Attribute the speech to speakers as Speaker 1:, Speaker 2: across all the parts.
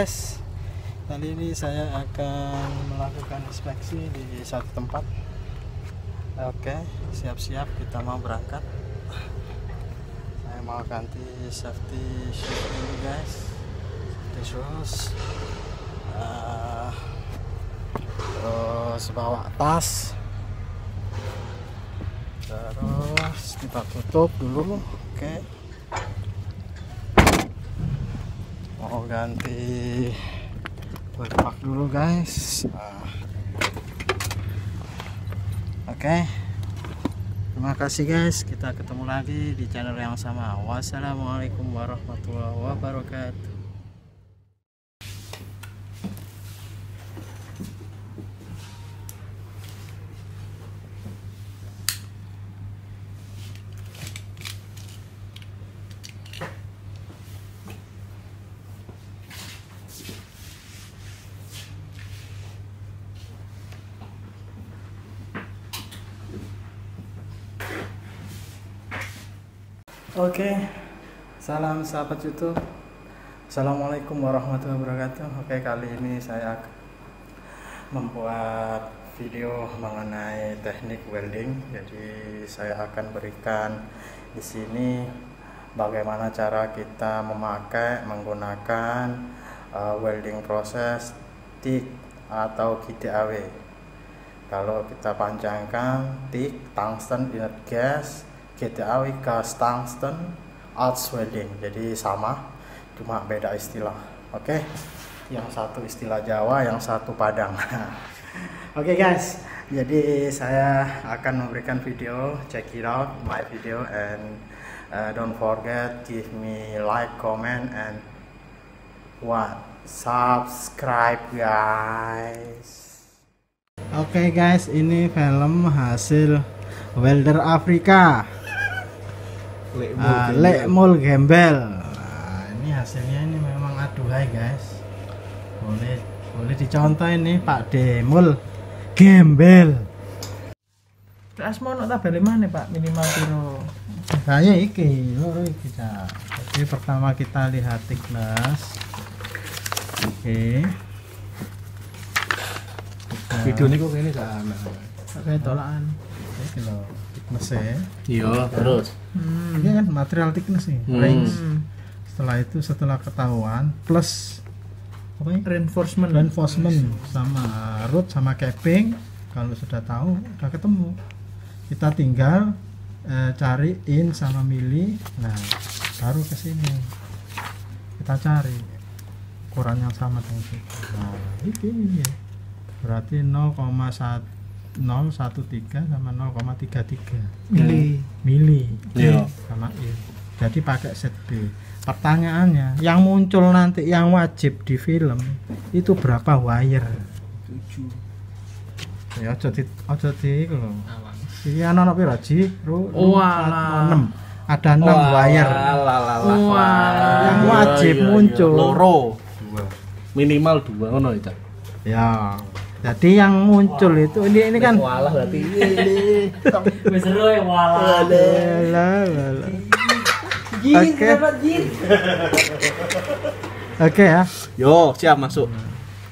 Speaker 1: guys Kali ini saya akan melakukan inspeksi di satu tempat. Oke siap-siap kita mau berangkat. Saya mau ganti safety shoes ini guys. Safety shoes. Ah, Terus bawa tas. Terus kita tutup dulu. Oke mau ganti berpak dulu guys. Nah. oke. Terima kasih guys. Kita ketemu lagi di channel yang sama. Wassalamualaikum warahmatullahi wabarakatuh Oke, salam sahabat YouTube. Assalamualaikum warahmatullahi wabarakatuh. Oke, kali ini saya membuat video mengenai teknik welding. Jadi saya akan berikan di sini bagaimana cara kita memakai menggunakan uh, welding proses TIG atau GTAW. Kalau kita panjangkan TIG tungsten inert gas GTAW gas tungsten arts welding jadi sama cuma beda istilah. Oke? Yang satu istilah Jawa yang satu Padang. Oke guys. Jadi saya akan memberikan video check it out my video and uh, don't forget give me like comment and what? Subscribe guys. Oke guys, ini film hasil welder Afrika. Lek Mul Gembel. Nah, ini hasilnya ini memang aduhai guys. Boleh boleh dicontoh ini Pak Demul Gembel.
Speaker 2: Terus mau tak balik mana pak minimal piro?
Speaker 1: Saya iki, loro iki Cak. Jadi pertama kita lihat thickness. Oke.
Speaker 3: Video ini kok ini sama.
Speaker 1: Oke, tolakan. Iki lho, thickness ya.
Speaker 3: Iya, terus.
Speaker 2: Hmm.
Speaker 1: Ini kan material thickness nih,
Speaker 3: Hmm.
Speaker 1: range. Setelah itu setelah ketahuan plus apa ini?
Speaker 2: Reinforcement.
Speaker 1: reinforcement sama root sama capping kalau sudah tahu udah ketemu kita tinggal eh, cari in sama mili nah baru ke sini kita cari ukuran yang sama dengan itu nah ini ya berarti 0,1 013 sama 0,33
Speaker 2: Mili.
Speaker 1: mili.
Speaker 3: Iya.
Speaker 1: sama in jadi pakai set B. Pertanyaannya yang muncul nanti yang wajib di film itu berapa wire? Ya ojo di ojo di iku lho. Iki ana pira ji Ru- ru-
Speaker 2: Walah.
Speaker 1: enam. ada 6 wire. yang wajib muncul.
Speaker 3: Loro. Minimal dua ngono ya.
Speaker 1: Ya jadi yang muncul itu ini ini kan
Speaker 3: Walah berarti.
Speaker 2: Wis seru ya wala.
Speaker 1: Alah, alah. Oke. Oke ya.
Speaker 3: Yo, siap masuk.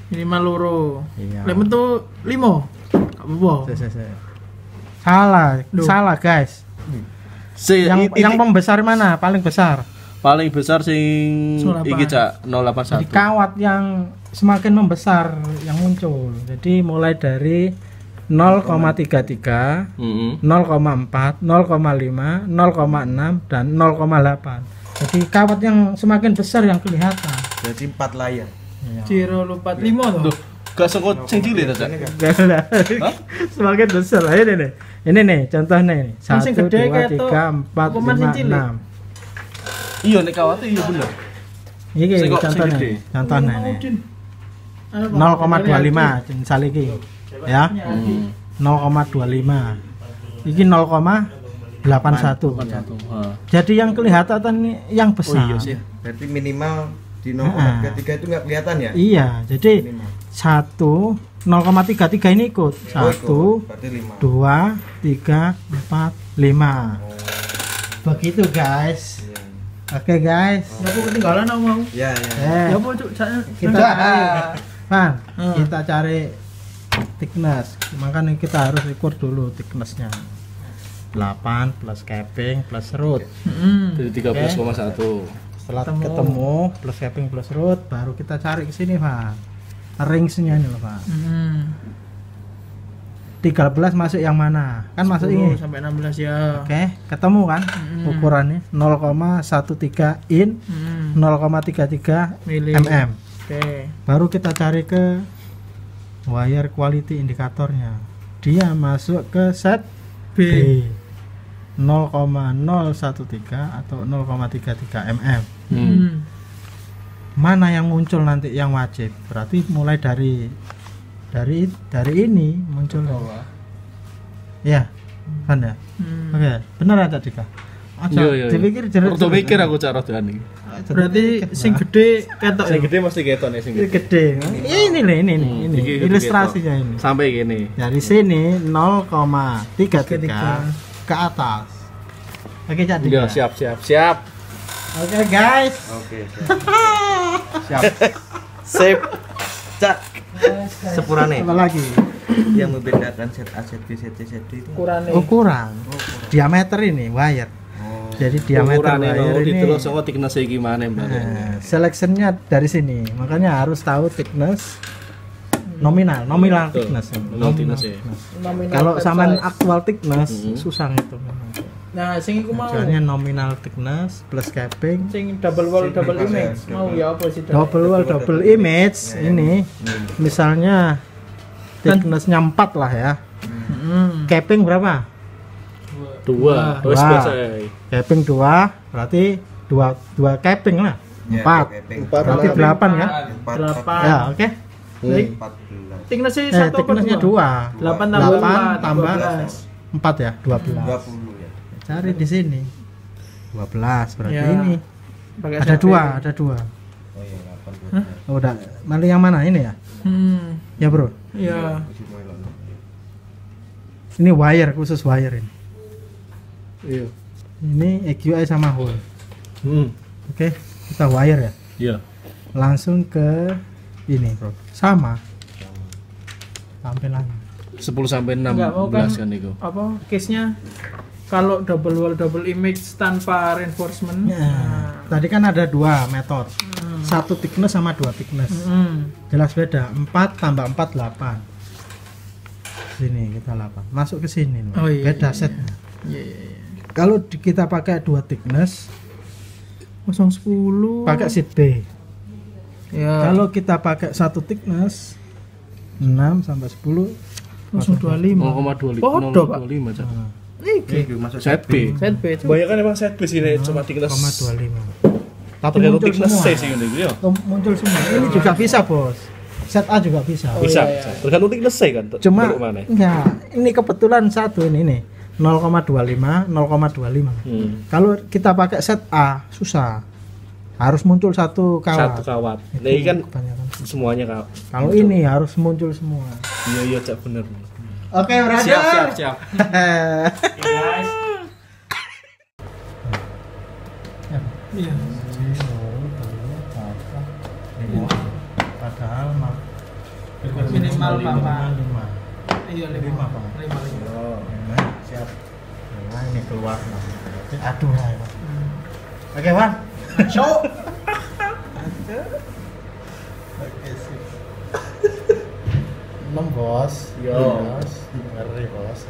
Speaker 2: Minimal loro.
Speaker 1: Iya.
Speaker 2: Lek metu 5. Gak apa-apa.
Speaker 1: Se- se- se. Salah,
Speaker 2: Duh.
Speaker 1: salah guys.
Speaker 3: Si
Speaker 1: Yang yang pembesar mana? Paling besar.
Speaker 3: Paling besar sing
Speaker 2: 08.
Speaker 3: iki Cak
Speaker 1: Jadi
Speaker 3: 081.
Speaker 1: kawat yang semakin membesar yang muncul. Jadi mulai dari 0,33,
Speaker 3: Heeh.
Speaker 1: 0,4, 0,5, 0,6 dan 0,8. Jadi kawat yang semakin besar yang kelihatan.
Speaker 4: Jadi empat layar.
Speaker 1: Iya.
Speaker 2: Ciro lupa 5
Speaker 3: Duh,
Speaker 2: tuh.
Speaker 3: gak sekot sing cilik ta,
Speaker 1: ada.
Speaker 3: Hah?
Speaker 1: Semakin besar. Ayo ini nih. Ini nih contohnya nih. Satu, dua, tiga, empat, lima, enam.
Speaker 3: Iya nek kawate iya bener.
Speaker 1: Iki contohnya. Contohnya
Speaker 2: Pak.
Speaker 1: 0,25 misal iki. Ya.
Speaker 3: Hmm.
Speaker 1: 0,25. Iki 0,81.
Speaker 3: Satu. Ha.
Speaker 1: Jadi yang kelihatan ini yang
Speaker 3: Oh
Speaker 1: besar.
Speaker 3: iya sih.
Speaker 4: Berarti minimal di
Speaker 1: Ah.
Speaker 4: 0,33 itu nggak kelihatan ya?
Speaker 1: Iya, jadi
Speaker 4: Minimal.
Speaker 1: satu 0,33 ini ikut.
Speaker 4: Oh,
Speaker 1: Satu,
Speaker 4: ikut. Berarti 5.
Speaker 1: dua, tiga, empat, lima. Begitu guys.
Speaker 4: Iya.
Speaker 1: Oke guys.
Speaker 2: Ya aku ketinggalan aku mau.
Speaker 4: Ya, ya.
Speaker 1: Eh,
Speaker 2: Ya apa cuk, saya
Speaker 1: kita cari, Pan,
Speaker 2: Hmm.
Speaker 1: kita cari thickness. Makanya kita harus ukur dulu thicknessnya. 8 plus capping plus root.
Speaker 2: Mm-mm.
Speaker 3: Jadi 13,1.
Speaker 1: Setelah
Speaker 2: Ketemu.
Speaker 1: ketemu. plus capping plus root, baru kita cari ke sini, Pak. Ringsnya ini loh, Pak.
Speaker 2: Mm-mm.
Speaker 1: 13 masuk yang mana? Kan masuk
Speaker 2: 10
Speaker 1: ini.
Speaker 2: sampai 16 ya.
Speaker 1: Oke, ketemu kan
Speaker 2: Mm.
Speaker 1: ukurannya 0,13 in,
Speaker 2: Mm.
Speaker 1: 0,33
Speaker 2: Mili.
Speaker 1: mm.
Speaker 2: Oke.
Speaker 1: Baru kita cari ke wire quality indikatornya. Dia masuk ke set
Speaker 2: B.
Speaker 1: B 0,013 atau 0,33 mm.
Speaker 3: Hmm.
Speaker 2: Mm.
Speaker 1: Mana yang muncul nanti yang wajib? Berarti mulai dari dari dari ini muncul. Ya, kan ya?
Speaker 2: Mm.
Speaker 1: Oke, benar aja Dika. Aja,
Speaker 3: Iya, iya.
Speaker 1: dipikir jeruk.
Speaker 3: Rada mikir aku cara doan iki.
Speaker 2: Berarti sing gede ketok
Speaker 3: Sing
Speaker 2: ya.
Speaker 3: gede mesti keton ya sing
Speaker 1: Ini
Speaker 3: gede.
Speaker 1: gede. Ini nih, ini nih,
Speaker 3: Hmm,
Speaker 1: ini ilustrasinya ini.
Speaker 3: Sampai gini.
Speaker 1: Dari sini 0,33
Speaker 2: Tiga.
Speaker 1: ke atas. Oke, Cak Dika.
Speaker 3: Iya, siap siap siap.
Speaker 1: Oke, guys.
Speaker 4: Oke, siap. Sip. Cak. Sepurane.
Speaker 1: Apa lagi?
Speaker 4: Yang membedakan set A, set B, set C, set D itu.
Speaker 2: Ukurannya.
Speaker 1: Ukuran. Diameter ini wire.
Speaker 4: Oh.
Speaker 1: Jadi diameter wire ini.
Speaker 3: ditelok saka thickness e gimana mbak.
Speaker 1: Nah, selectionnya dari sini. Makanya harus tahu thickness nominal, nominal
Speaker 3: Betul,
Speaker 1: thickness.
Speaker 3: nominal thickness ya.
Speaker 2: Nominal
Speaker 1: Kalau sama
Speaker 2: size.
Speaker 1: actual thickness
Speaker 3: Mhm.
Speaker 1: susah ngitung.
Speaker 2: Nah, sing iku mau.
Speaker 1: Tujuannya nominal thickness plus capping
Speaker 2: Sing double wall double image mau ya apa sih?
Speaker 1: double wall double image
Speaker 4: Ya, ya.
Speaker 1: ini
Speaker 4: Hmm.
Speaker 1: misalnya thicknessnya 4 lah ya
Speaker 2: Mm.
Speaker 1: capping berapa
Speaker 3: Dua.
Speaker 1: Dua.
Speaker 3: Wes biasa.
Speaker 1: capping 2 berarti dua dua capping lah
Speaker 4: Ya,
Speaker 1: 4
Speaker 4: oke,
Speaker 3: Empat.
Speaker 1: berarti
Speaker 2: Berapa?
Speaker 1: 8 kan
Speaker 4: Empat,
Speaker 2: Delapan.
Speaker 1: ya oke.
Speaker 4: Empat belas.
Speaker 2: Thickness-nya
Speaker 1: eh,
Speaker 2: satu apa
Speaker 1: thicknessnya
Speaker 2: dua?
Speaker 1: 2
Speaker 2: Delapan tambah
Speaker 1: 8
Speaker 2: empat,
Speaker 1: tambah
Speaker 2: 12.
Speaker 1: 4 ya 12
Speaker 4: Dua puluh ya.
Speaker 1: Cari di sini 12 berarti
Speaker 2: Ya.
Speaker 1: ini
Speaker 2: Pakai
Speaker 1: ada dua ada dua
Speaker 4: Oh iya, delapan dua
Speaker 2: Hah?
Speaker 4: belas.
Speaker 1: Oh, udah mana yang mana ini ya
Speaker 2: Hmm.
Speaker 1: ya bro
Speaker 2: Iya.
Speaker 1: ini wire khusus wire ini
Speaker 3: Iya.
Speaker 1: ini EQI sama hole
Speaker 3: Hmm.
Speaker 1: oke kita wire ya
Speaker 3: Iya.
Speaker 1: langsung ke ini bro sama tampilannya
Speaker 3: 10 sampai
Speaker 2: Enggak mau
Speaker 3: 16
Speaker 2: kan
Speaker 3: kan itu.
Speaker 2: apa case-nya kalau double wall double image tanpa reinforcement.
Speaker 1: Ya,
Speaker 2: Nah.
Speaker 1: tadi kan ada dua metode
Speaker 2: Hmm.
Speaker 1: satu thickness sama dua thickness
Speaker 2: Hmm.
Speaker 1: jelas beda 4 tambah 4 8 sini kita 8 masuk ke sini loh.
Speaker 2: Oh, iya,
Speaker 1: beda
Speaker 2: iya,
Speaker 1: setnya
Speaker 2: Iya iya iya.
Speaker 1: kalau kita pakai dua thickness
Speaker 2: 010
Speaker 1: pakai sheet B
Speaker 2: ya
Speaker 1: kalau kita pakai satu thickness 6 sampai 10
Speaker 2: 025
Speaker 3: 0,25.
Speaker 2: Podo, Pak.
Speaker 3: 0,25 Cak.
Speaker 2: Iki
Speaker 4: masuk
Speaker 3: Set B.
Speaker 2: set B Cuk.
Speaker 3: Banyak kan emang set B sih Nek, cuma thickness.
Speaker 1: 0,25 tapi
Speaker 3: Tergantung
Speaker 1: muncul semua
Speaker 3: sih ini ya.
Speaker 1: Muncul semua ini juga bisa bos set A juga bisa
Speaker 2: Oh,
Speaker 3: Bisa,
Speaker 2: iya,
Speaker 3: bisa.
Speaker 2: iya.
Speaker 3: Tergantung thickness C kan.
Speaker 1: cuma
Speaker 3: Bentuk mana.
Speaker 1: enggak ini kebetulan satu ini nih 0,25 0,25
Speaker 3: Hmm.
Speaker 1: kalau kita pakai set A susah harus muncul satu
Speaker 3: Satu
Speaker 1: kawat
Speaker 3: kawat.
Speaker 1: Itu
Speaker 3: Nah, ini kan
Speaker 1: kebanyakan.
Speaker 3: semuanya kawat.
Speaker 1: kalau ini harus muncul semua
Speaker 3: Iya, iya, Cak bener.
Speaker 1: Oke brother
Speaker 3: Siap, siap, siap.
Speaker 2: guys iya
Speaker 1: padahal mah
Speaker 2: Minimal papan.
Speaker 1: lima
Speaker 2: iya
Speaker 1: Lima,
Speaker 2: lima
Speaker 1: Pak.
Speaker 2: lima lima
Speaker 1: siap nah ini keluar nah. aduh Pak. oke Wan show oke sip enam bos
Speaker 3: Yo.
Speaker 1: bos ngeri bos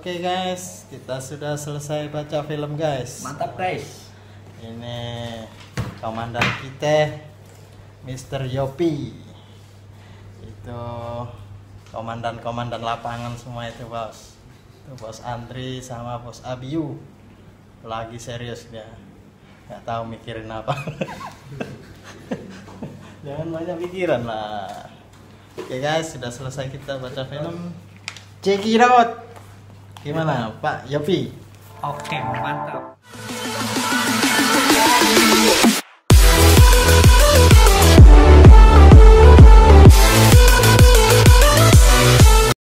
Speaker 1: Oke guys, kita sudah selesai baca film guys.
Speaker 2: mantap guys
Speaker 1: Ini komandan kita, Mr. Yopi. Itu komandan-komandan lapangan semua itu bos. Itu bos Andri sama bos Abiu. Lagi serius dia. Nggak tahu mikirin apa. Jangan banyak pikiran lah. Oke guys, sudah selesai kita baca film. Check it out. Gimana Pak Yopi?
Speaker 2: oke mantap